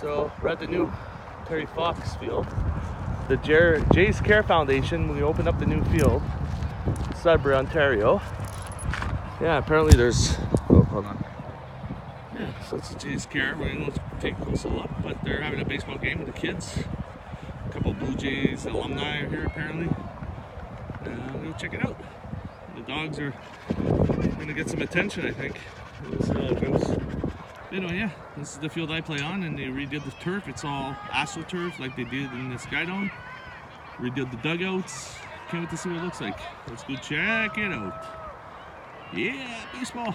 So we're at the new Terry Fox field. The Jer- Jays Care Foundation, we opened up the new field, Sudbury, Ontario. Yeah, apparently there's, oh, hold on. Yeah, so it's the Jays Care. Going to take a closer look, but they're having a baseball game with the kids. A couple Blue Jays alumni are here apparently. And going check it out. The dogs are going to get some attention, I think. Uh, Anyway, oh, yeah, this is the field I play on, and they redid the turf. It's all AstroTurf like they did in the Skydome. Redid the dugouts. Can't wait to see what it looks like. Let's go check it out. Yeah, baseball.